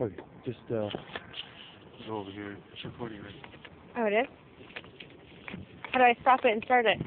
Okay, just uh, go over here. It's recording right Oh, it is? How do I stop it and start it?